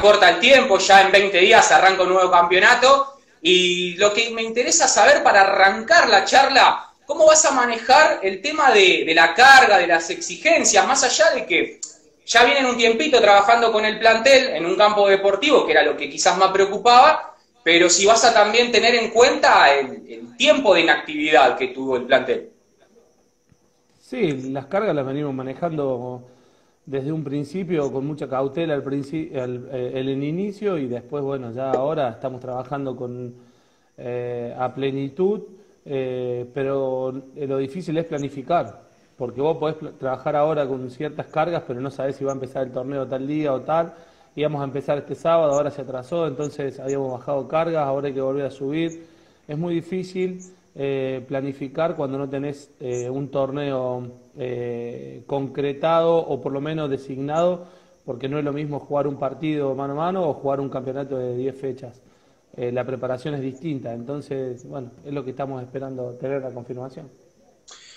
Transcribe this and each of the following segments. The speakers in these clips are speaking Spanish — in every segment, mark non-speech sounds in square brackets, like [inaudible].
acorta el tiempo, ya en 20 días arranca un nuevo campeonato. Y lo que me interesa saber para arrancar la charla, ¿cómo vas a manejar el tema de, de la carga, de las exigencias, más allá de que ya vienen un tiempito trabajando con el plantel en un campo deportivo, que era lo que quizás más preocupaba, pero si vas a también tener en cuenta el, tiempo de inactividad que tuvo el plantel. Sí, las cargas las venimos manejando desde un principio con mucha cautela al principio, el, eh, el, inicio y después, bueno, ya ahora estamos trabajando con eh, a plenitud, eh, pero lo difícil es planificar porque vos podés trabajar ahora con ciertas cargas, pero no sabés si va a empezar el torneo tal día o tal. Íbamos a empezar este sábado, ahora se atrasó, entonces habíamos bajado cargas, ahora hay que volver a subir. Es muy difícil eh, planificar cuando no tenés eh, un torneo eh, concretado o por lo menos designado, porque no es lo mismo jugar un partido mano a mano o jugar un campeonato de 10 fechas. la preparación es distinta, entonces, bueno, es lo que estamos esperando tener la confirmación.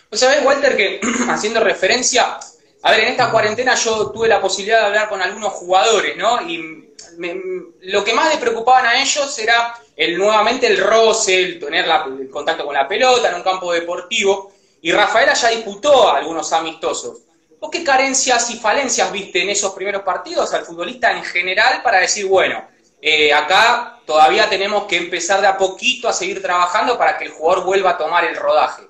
Pues sabés, Walter, que [clears throat] haciendo referencia, a ver, en esta cuarentena yo tuve la posibilidad de hablar con algunos jugadores, ¿no? Y lo que más les preocupaban a ellos era el, nuevamente el roce, el tener el contacto con la pelota en un campo deportivo. Y Rafaela ya disputó algunos amistosos. ¿Vos qué carencias y falencias viste en esos primeros partidos al futbolista en general para decir, bueno, eh, acá todavía tenemos que empezar de a poquito a seguir trabajando para que el jugador vuelva a tomar el rodaje?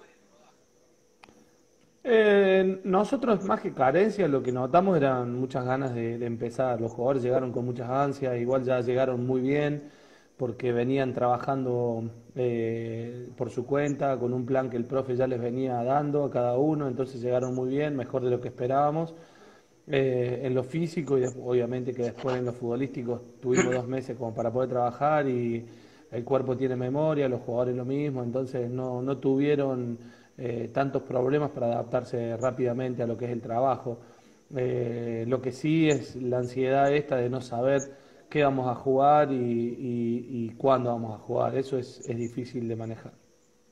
Eh, nosotros, más que carencia, lo que notamos eran muchas ganas de, empezar. Los jugadores llegaron con muchas ansias, igual ya llegaron muy bien, porque venían trabajando eh, por su cuenta, con un plan que el profe ya les venía dando a cada uno, entonces llegaron muy bien, mejor de lo que esperábamos. Eh, en lo físico y obviamente que después en lo futbolístico tuvimos dos meses como para poder trabajar y el cuerpo tiene memoria, los jugadores lo mismo, entonces no, no tuvieron eh, tantos problemas para adaptarse rápidamente a lo que es el trabajo. Eh, lo que sí es la ansiedad esta de no saber qué vamos a jugar y, cuándo vamos a jugar. Eso es, difícil de manejar.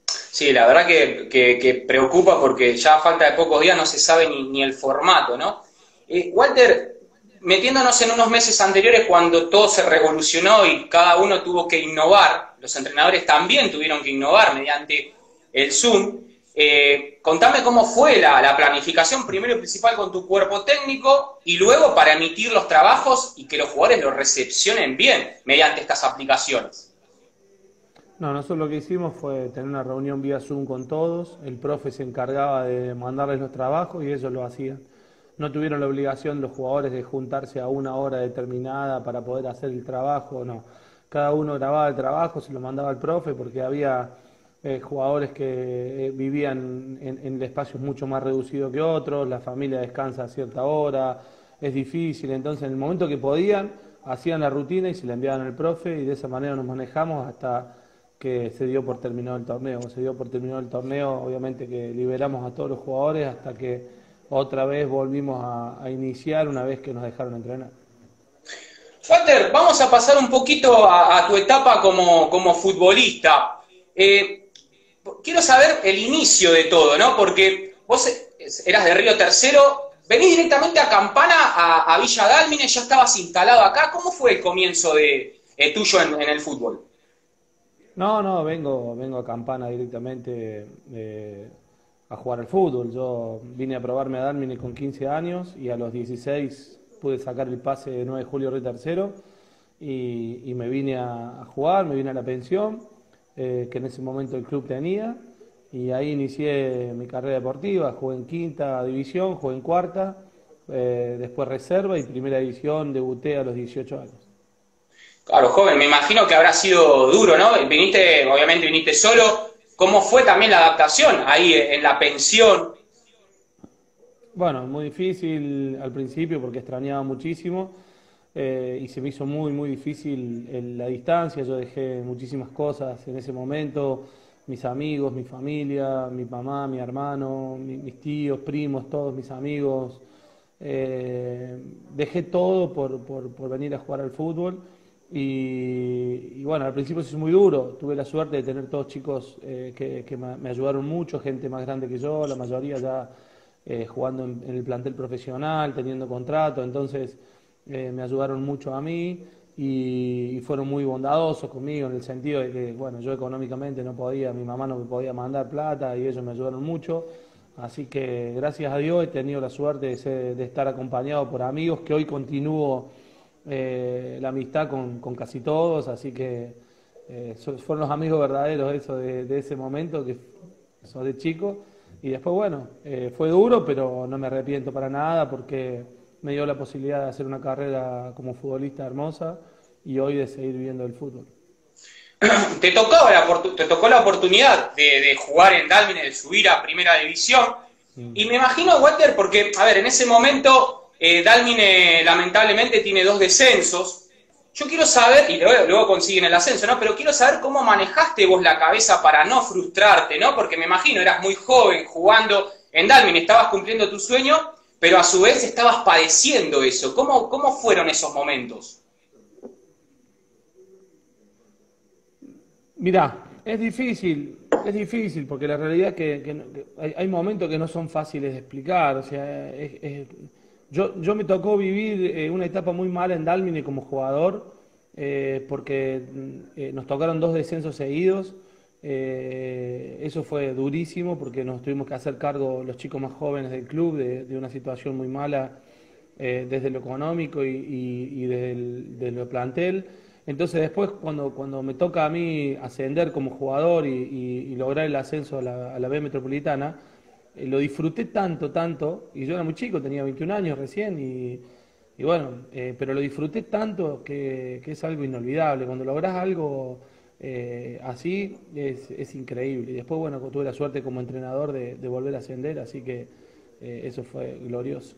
Sí, la verdad que, preocupa porque ya a falta de pocos días no se sabe ni, el formato, ¿no? Eh, Walter, metiéndonos en unos meses anteriores cuando todo se revolucionó y cada uno tuvo que innovar, los entrenadores también tuvieron que innovar mediante el Zoom, eh, contame cómo fue la, planificación, primero y principal con tu cuerpo técnico y luego para emitir los trabajos y que los jugadores los recepcionen bien mediante estas aplicaciones. No, nosotros lo que hicimos fue tener una reunión vía Zoom con todos, el profe se encargaba de mandarles los trabajos y ellos lo hacían. No tuvieron la obligación los jugadores de juntarse a una hora determinada para poder hacer el trabajo, no. Cada uno grababa el trabajo, se lo mandaba al profe porque había eh, jugadores que eh, vivían en, espacios mucho más reducidos que otros, la familia descansa a cierta hora, es difícil, entonces en el momento que podían, hacían la rutina y se la enviaban al profe y de esa manera nos manejamos hasta que se dio por terminado el torneo. Se dio por terminado el torneo, obviamente que liberamos a todos los jugadores hasta que otra vez volvimos a, iniciar una vez que nos dejaron entrenar. Walter, vamos a pasar un poquito a, tu etapa como, como futbolista. Eh, quiero saber el inicio de todo, ¿no? Porque vos eras de Río Tercero, venís directamente a Campana, a, Villa Dálmine, ya estabas instalado acá. ¿Cómo fue el comienzo de, eh, tuyo en, el fútbol? No, no, vengo, vengo a Campana directamente eh, a jugar al fútbol. Yo vine a probarme a Dálmine con 15 años y a los 16 pude sacar el pase de 9 de julio Río Tercero y, me vine a jugar, me vine a la pensión eh, que en ese momento el club tenía y ahí inicié mi carrera deportiva, jugué en quinta división, jugué en cuarta, eh, después reserva y primera división, debuté a los 18 años. Claro, joven, me imagino que habrá sido duro, ¿no? Viniste, obviamente viniste solo. ¿Cómo fue también la adaptación ahí en la pensión? Bueno, muy difícil al principio porque extrañaba muchísimo eh, y se me hizo muy, muy difícil la distancia. Yo dejé muchísimas cosas en ese momento, mis amigos, mi familia, mi mamá, mi hermano, mis tíos, primos, todos mis amigos. Eh, dejé todo por, por, venir a jugar al fútbol. Y, bueno, al principio es muy duro. Tuve la suerte de tener todos chicos eh, que, me, ayudaron mucho, gente más grande que yo, la mayoría ya jugando en, el plantel profesional, teniendo contrato. Entonces, me ayudaron mucho a mí y, fueron muy bondadosos conmigo en el sentido de que, bueno, yo económicamente no podía, mi mamá no me podía mandar plata y ellos me ayudaron mucho. Así que gracias a Dios he tenido la suerte de, estar acompañado por amigos que hoy continúo eh, la amistad con, casi todos, así que eh, fueron los amigos verdaderos de, ese momento, que son de chico. Y después, bueno, eh, fue duro, pero no me arrepiento para nada porque me dio la posibilidad de hacer una carrera como futbolista hermosa y hoy de seguir viviendo el fútbol. Te tocó la, te tocó la oportunidad de, jugar en Dalvin, de subir a primera división. Y me imagino, Walter, porque, a ver, en ese momento eh, Dalmine lamentablemente tiene dos descensos. Yo quiero saber, y luego, luego, consiguen el ascenso, ¿no? Pero quiero saber cómo manejaste vos la cabeza para no frustrarte, ¿no? Porque me imagino, eras muy joven jugando en Dalmin, estabas cumpliendo tu sueño, pero a su vez estabas padeciendo eso. ¿Cómo, cómo fueron esos momentos? Mirá, es difícil, es difícil, porque la realidad es que, hay, momentos que no son fáciles de explicar. O sea, yo, yo me tocó vivir eh, una etapa muy mala en Dalmine como jugador, eh, porque eh, nos tocaron dos descensos seguidos. Eso fue durísimo porque nos tuvimos que hacer cargo los chicos más jóvenes del club de, una situación muy mala desde lo económico y, desde lo plantel. Entonces después cuando, cuando me toca a mí ascender como jugador y, lograr el ascenso a la, B Metropolitana, eh, lo disfruté tanto, tanto, y yo era muy chico, tenía 21 años recién, y, bueno, eh, pero lo disfruté tanto que, es algo inolvidable. Cuando logras algo eh, así es, increíble. Y después, bueno, tuve la suerte como entrenador de, volver a ascender, así que eso fue glorioso.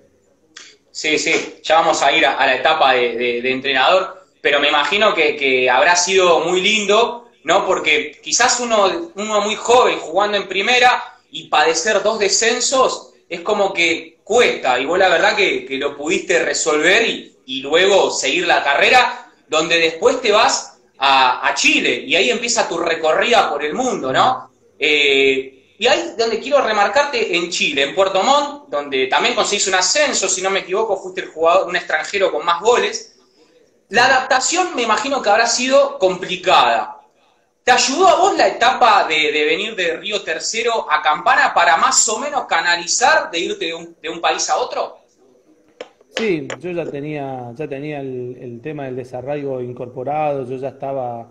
Sí, sí, ya vamos a ir a, la etapa de entrenador pero me imagino que, habrá sido muy lindo, ¿no? Porque quizás uno, uno muy joven jugando en primera y padecer dos descensos es como que cuesta, y vos la verdad que, lo pudiste resolver y, luego seguir la carrera, donde después te vas a, Chile y ahí empieza tu recorrida por el mundo, ¿no? Eh, y ahí donde quiero remarcarte en Chile, en Puerto Montt, donde también conseguiste un ascenso, si no me equivoco, fuiste el jugador, un extranjero con más goles. La adaptación me imagino que habrá sido complicada. ¿Te ayudó a vos la etapa de, venir de Río Tercero a Campana para más o menos canalizar de irte de un, país a otro? Sí, yo ya tenía, ya tenía el, tema del desarraigo incorporado, yo ya estaba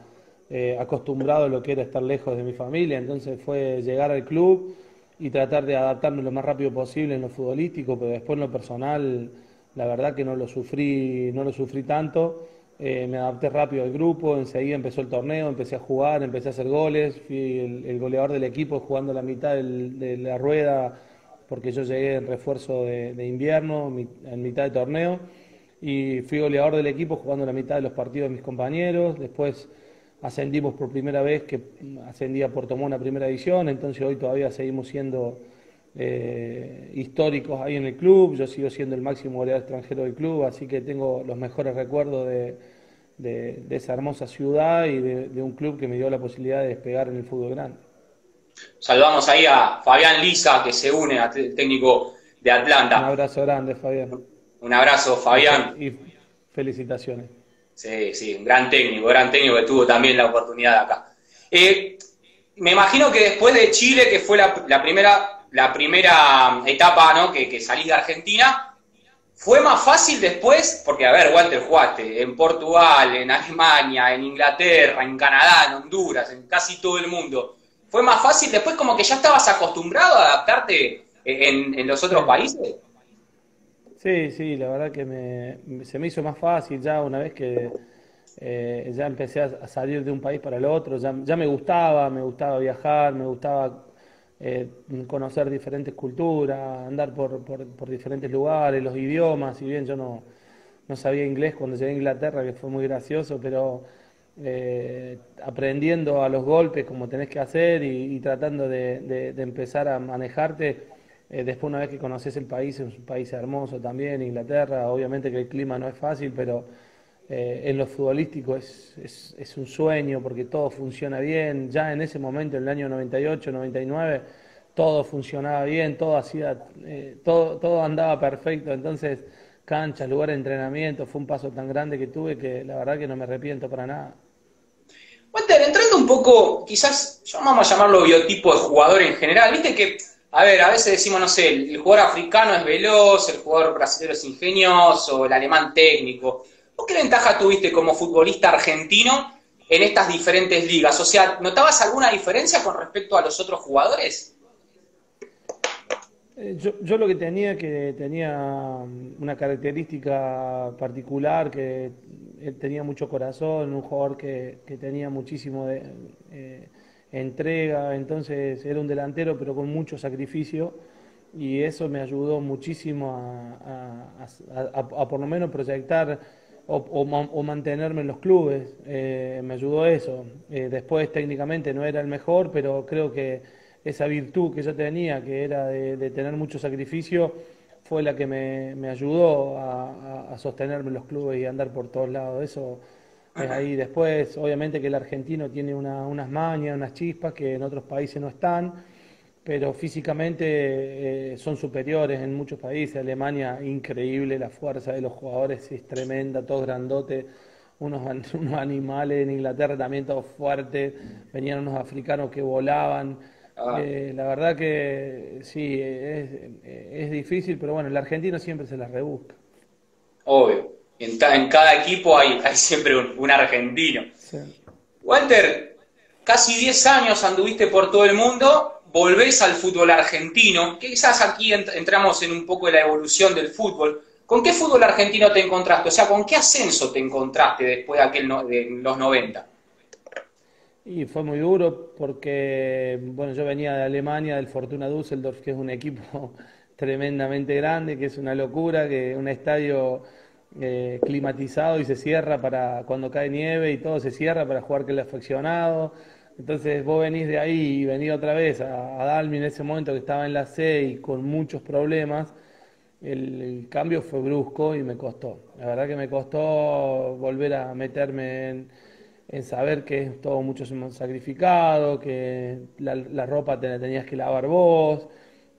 eh, acostumbrado a lo que era estar lejos de mi familia, entonces fue llegar al club y tratar de adaptarme lo más rápido posible en lo futbolístico, pero después en lo personal, la verdad que no lo sufrí, no lo sufrí tanto. Eh, me adapté rápido al grupo, enseguida empezó el torneo, empecé a jugar, empecé a hacer goles, fui el, goleador del equipo jugando la mitad de la rueda porque yo llegué en refuerzo de, invierno, en mitad de torneo, y fui goleador del equipo jugando la mitad de los partidos de mis compañeros, después ascendimos por primera vez, que ascendía por Portomón a primera edición, entonces hoy todavía seguimos siendo eh, históricos ahí en el club, yo sigo siendo el máximo goleador extranjero del club, así que tengo los mejores recuerdos de, esa hermosa ciudad y de, un club que me dio la posibilidad de despegar en el fútbol grande. Saludamos ahí a Fabián Lisa, que se une al técnico de Atlanta. Un abrazo grande, Fabián. Un abrazo, Fabián. Y felicitaciones. Sí, sí, un gran técnico, gran técnico que tuvo también la oportunidad acá. Eh, me imagino que después de Chile, que fue la, primera, la primera etapa ¿no? que, que salís de Argentina, ¿Fue más fácil después? Porque, a ver, Walter, jugaste en Portugal, en Alemania, en Inglaterra, en Canadá, en Honduras, en casi todo el mundo. ¿Fue más fácil. Después como que ya estabas acostumbrado a adaptarte en, los otros países? Sí, sí, la verdad que se me hizo más fácil ya una vez que eh, ya empecé a salir de un país para el otro, ya, ya me gustaba, me gustaba viajar, me gustaba eh, conocer diferentes culturas, andar por, por, diferentes lugares, los idiomas, si bien yo no, no, sabía inglés cuando llegué a Inglaterra, que fue muy gracioso, pero eh, aprendiendo a los golpes como tenés que hacer y, tratando de, empezar a manejarte. Eh, después una vez que conoces el país, es un país hermoso también, Inglaterra, obviamente que el clima no es fácil, pero eh, en lo futbolístico es, es, un sueño porque todo funciona bien. Ya en ese momento, en el año 98, 99, todo funcionaba bien, todo, hacía, eh, todo, todo andaba perfecto. Entonces, canchas, lugares de entrenamiento, fue un paso tan grande que tuve que la verdad que no me arrepiento para nada. Walter, entrando un poco, quizás vamos a llamarlo biotipo de jugador en general, viste que, a ver, a veces decimos, no sé, el, jugador africano es veloz, el jugador brasileño es ingenioso, el alemán técnico. ¿Vos qué ventaja tuviste como futbolista argentino en estas diferentes ligas? O sea, ¿notabas alguna diferencia con respecto a los otros jugadores? Eh, yo, yo, lo que tenía que tenía una característica particular que él tenía mucho corazón, un jugador que, tenía muchísimo de, eh, entrega, entonces era un delantero pero con mucho sacrificio y eso me ayudó muchísimo a, por lo menos proyectar o, mantenerme en los clubes, eh, me ayudó eso. Eh, después técnicamente no era el mejor, pero creo que esa virtud que yo tenía, que era de tener mucho sacrificio, fue la que me, ayudó a, sostenerme en los clubes y andar por todos lados. Eso es ahí. Después, obviamente que el argentino tiene unas mañas, unas chispas que en otros países no están, pero físicamente eh, son superiores en muchos países. Alemania, increíble, la fuerza de los jugadores es tremenda, todos grandotes. Unos, [laughs] unos animales en Inglaterra también todos fuertes, venían unos africanos que volaban, Ah. Eh, la verdad que sí, es, difícil, pero bueno, el argentino siempre se las rebusca. Obvio. En, en cada equipo hay, hay siempre un, argentino. Walter, casi 10 años anduviste por todo el mundo, volvés al fútbol argentino. Quizás aquí entramos en un poco de la evolución del fútbol. ¿Con qué fútbol argentino te encontraste? O sea, ¿con qué ascenso te encontraste después de, aquel de los 90? Y fue muy duro porque, bueno, yo venía de Alemania, del Fortuna Düsseldorf, que es un equipo [laughs] tremendamente grande, que es una locura, que un estadio eh, climatizado y se cierra para cuando cae nieve y todo se cierra para jugar con el afeccionado. Entonces vos venís de ahí y venís otra vez a, a Dalmi en ese momento que estaba en la C y con muchos problemas. el, cambio fue brusco y me costó. La verdad que me costó volver a meterme en en saber que es todo mucho sacrificado, que la, ropa te la tenías que lavar vos.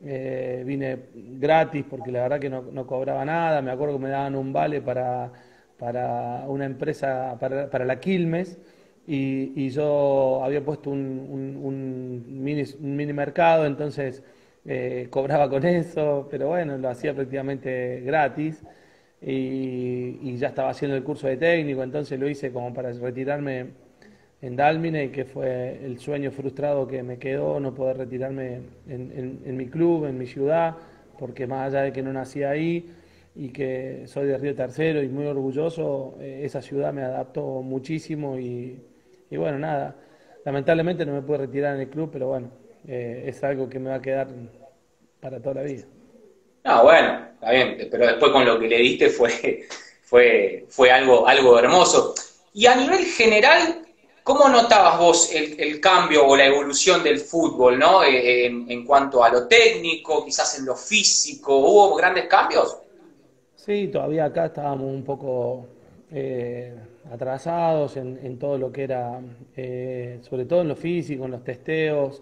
Eh, vine gratis porque la verdad que no, cobraba nada. Me acuerdo que me daban un vale para, para una empresa, para, para la Quilmes, y, yo había puesto un, un, mini, mini, mercado, entonces eh, cobraba con eso, pero bueno, lo hacía prácticamente gratis y, ya estaba haciendo el curso de técnico, entonces lo hice como para retirarme en Dalmine, que fue el sueño frustrado que me quedó, no poder retirarme en, mi club, en mi ciudad, porque más allá de que no nací ahí y que soy de Río Tercero y muy orgulloso, eh, esa ciudad me adaptó muchísimo y, bueno, nada, lamentablemente no me pude retirar en el club, pero bueno, eh, es algo que me va a quedar para toda la vida. No, bueno, está bien, pero después con lo que le diste fue, [laughs] fue, fue algo, algo hermoso. Y a nivel general, ¿cómo notabas vos el, cambio o la evolución del fútbol, ¿no? Eh, en, cuanto a lo técnico, quizás en lo físico, ¿hubo grandes cambios? Sí, todavía acá estábamos un poco eh, atrasados en, todo lo que era, eh, sobre todo en lo físico, en los testeos.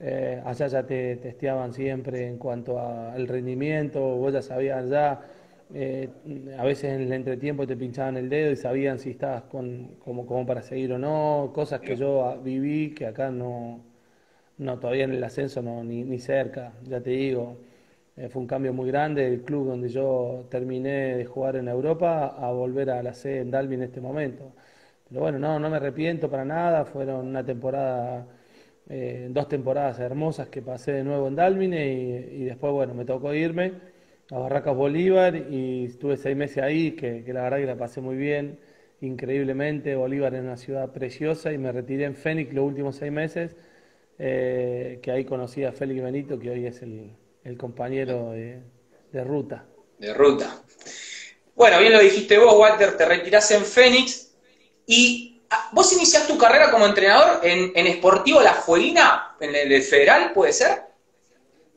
Eh, allá ya te testeaban siempre en cuanto al rendimiento, vos ya sabías ya, eh, a veces en el entretiempo te pinchaban el dedo y sabían si estabas con, como, como para seguir o no, cosas que yo viví que acá no, no todavía en el ascenso no, ni, cerca, ya te digo. Eh, fue un cambio muy grande el club donde yo terminé de jugar en Europa a volver a la C en Dalby en este momento. Pero bueno, no, no me arrepiento para nada, fueron una temporada eh, dos temporadas hermosas que pasé de nuevo en Dalmine y, después, bueno, me tocó irme a Barracas Bolívar y estuve seis meses ahí, que, la verdad que la pasé muy bien, increíblemente. Bolívar es una ciudad preciosa y me retiré en Fénix los últimos seis meses, eh, que ahí conocí a Félix Benito, que hoy es el, compañero de, ruta. De ruta. Bueno, bien lo dijiste vos, Walter, te retirás en Fénix y ¿Vos iniciás tu carrera como entrenador en, en Sportivo La Fuerina, en el, Federal, puede ser?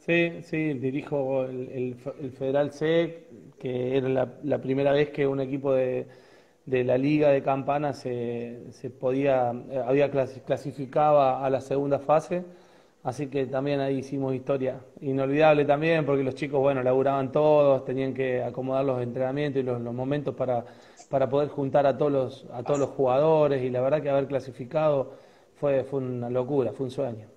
Sí, sí, dirijo el, Federal C, que era la, primera vez que un equipo de, la Liga de Campana se, se podía, había clasificaba a la segunda fase. Así que también ahí hicimos historia inolvidable también, porque los chicos, bueno, laburaban todos, tenían que acomodar los entrenamientos y los, momentos para, para poder juntar a todos, los, a todos los jugadores y la verdad que haber clasificado fue, fue una locura, fue un sueño.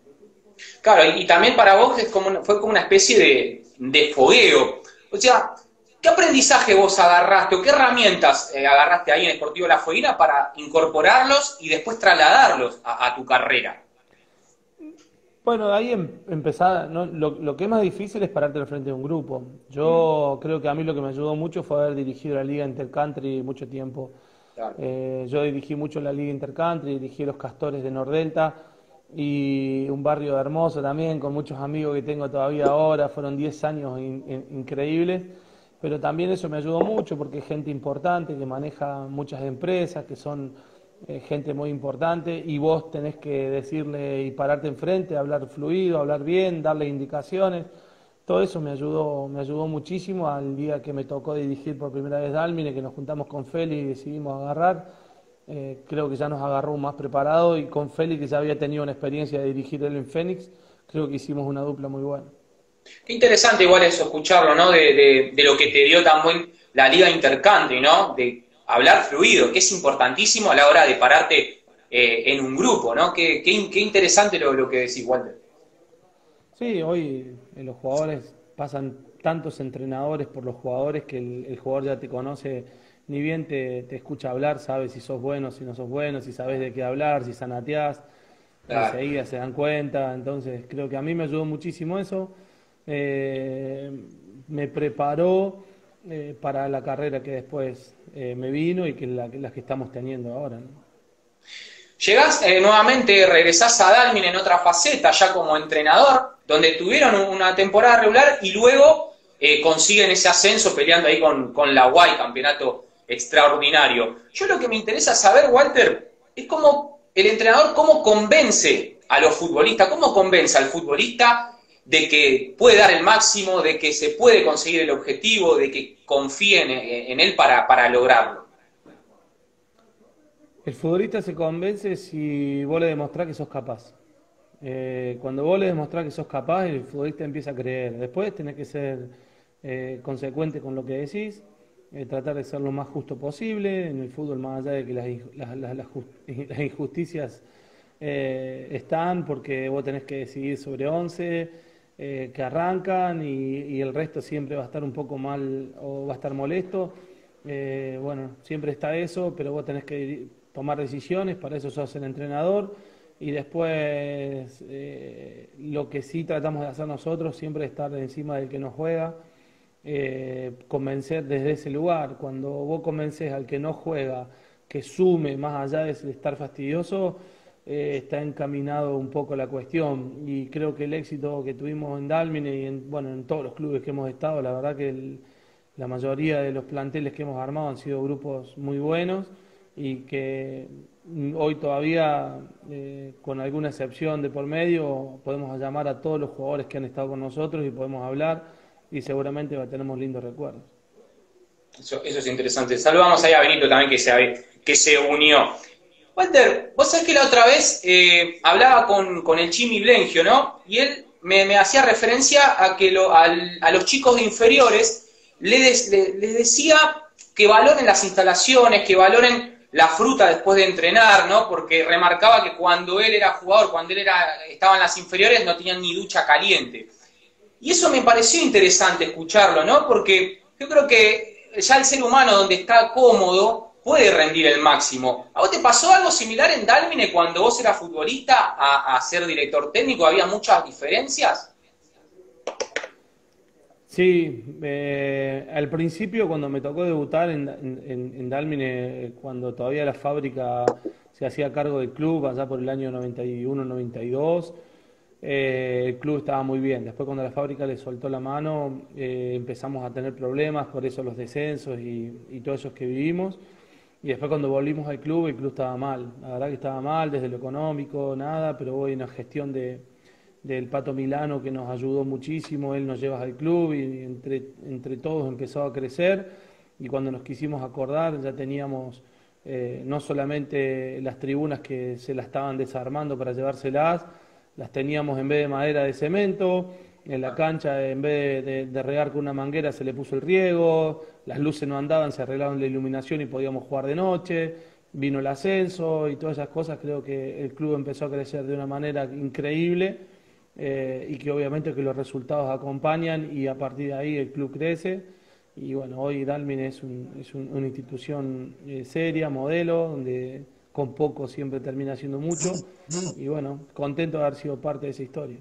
Claro, y, también para vos es como, fue como una especie de, de fogueo. O sea, ¿qué aprendizaje vos agarraste o qué herramientas eh, agarraste ahí en Esportivo La Fueguina para incorporarlos y después trasladarlos a, tu carrera? Bueno, ahí em, empezar, lo, que es más difícil es pararte al frente de un grupo. Yo creo que a mí lo que me ayudó mucho fue haber dirigido la Liga Intercountry mucho tiempo. Eh, yo dirigí mucho la Liga Intercountry, dirigí los Castores de Nordelta y un barrio hermoso también, con muchos amigos que tengo todavía ahora, fueron 10 años increíbles, pero también eso me ayudó mucho porque es gente importante que maneja muchas empresas, que son eh, gente muy importante y vos tenés que decirle y pararte enfrente, hablar fluido, hablar bien, darle indicaciones. Todo eso me ayudó, me ayudó muchísimo al día que me tocó dirigir por primera vez Dalmine, que nos juntamos con Feli y decidimos agarrar eh, creo que ya nos agarró más preparado y con Félix, que ya había tenido una experiencia de dirigir él en Fénix, creo que hicimos una dupla muy buena. Qué interesante igual eso, escucharlo, ¿no? De, lo que te dio tan buen la Liga Intercountry, ¿no? De hablar fluido, que es importantísimo a la hora de pararte eh, en un grupo, ¿no? Qué, qué, interesante lo, lo, que decís, Walter. Sí, hoy eh, los jugadores pasan tantos entrenadores por los jugadores que el jugador ya te conoce ni bien te, escucha hablar, sabe si sos bueno, si no sos bueno, si sabes de qué hablar, si sanateás, enseguida se dan cuenta, entonces creo que a mí me ayudó muchísimo eso, eh, me preparó eh, para la carrera que después eh, me vino y que la, las que estamos teniendo ahora. Llegás nuevamente, regresás a Dalmin en otra faceta, ya como entrenador, donde tuvieron una temporada regular y luego consiguen ese ascenso peleando ahí con, con la Guay, campeonato extraordinario. Yo lo que me interesa saber, Walter, es cómo el entrenador, cómo convence a los futbolistas, cómo convence al futbolista de que puede dar el máximo, de que se puede conseguir el objetivo, de que confíen en, él para, para lograrlo. El futbolista se convence si vos le demostrás que sos capaz. Eh, cuando vos le demostrás que sos capaz, el futbolista empieza a creer. Después tenés que ser eh, consecuente con lo que decís, eh, tratar de ser lo más justo posible. En el fútbol, más allá de que las, [laughs] injusticias eh, están, porque vos tenés que decidir sobre 11 eh, que arrancan y, el resto siempre va a estar un poco mal o va a estar molesto. bueno, siempre está eso, pero vos tenés que tomar decisiones, para eso sos el entrenador. Y después, lo que sí tratamos de hacer nosotros, siempre estar encima del que nos juega eh, convencer desde ese lugar. Cuando vos convences al que no juega, que sume más allá de estar fastidioso, eh, está encaminado un poco la cuestión. Y creo que el éxito que tuvimos en Dalmine y en, bueno, en todos los clubes que hemos estado, la verdad que la mayoría de los planteles que hemos armado han sido grupos muy buenos y que hoy todavía, eh, con alguna excepción de por medio, podemos llamar a todos los jugadores que han estado con nosotros y podemos hablar y seguramente tenemos lindos recuerdos. Eso, es interesante. Saludamos ahí a Benito también que se, que se unió. Walter, vos sabés que la otra vez eh, hablaba con, el Chimi Blengio, ¿no? Y él me, hacía referencia a que a los chicos de inferiores les, decía que valoren las instalaciones, que valoren la fruta después de entrenar, ¿no? Porque remarcaba que cuando él era jugador, cuando él era, estaba en las inferiores, no tenían ni ducha caliente. Y eso me pareció interesante escucharlo, ¿no? Porque yo creo que ya el ser humano donde está cómodo puede rendir el máximo. ¿A vos te pasó algo similar en Dalmine cuando vos eras futbolista a, ser director técnico? ¿Había muchas diferencias? Sí, eh, al principio cuando me tocó debutar en, en, Dalmine, cuando todavía la fábrica se hacía cargo del club, allá por el año 91-92, eh, el club estaba muy bien. Después cuando la fábrica le soltó la mano eh, empezamos a tener problemas, por eso los descensos y, y todo eso que vivimos. Y después cuando volvimos al club, el club estaba mal. La verdad que estaba mal desde lo económico, nada, pero hoy una gestión de, del Pato Milano que nos ayudó muchísimo, él nos lleva al club y entre, entre todos empezó a crecer. Y cuando nos quisimos acordar ya teníamos eh, no solamente las tribunas que se las estaban desarmando para llevárselas, las teníamos en vez de madera de cemento, en la cancha en vez de, regar con una manguera se le puso el riego, las luces no andaban, se arreglaron la iluminación y podíamos jugar de noche, vino el ascenso y todas esas cosas, creo que el club empezó a crecer de una manera increíble eh, y que obviamente que los resultados acompañan y a partir de ahí el club crece. Y bueno, hoy Dalmin es, es una institución eh, seria, modelo, donde con poco siempre termina siendo mucho y bueno, contento de haber sido parte de esa historia.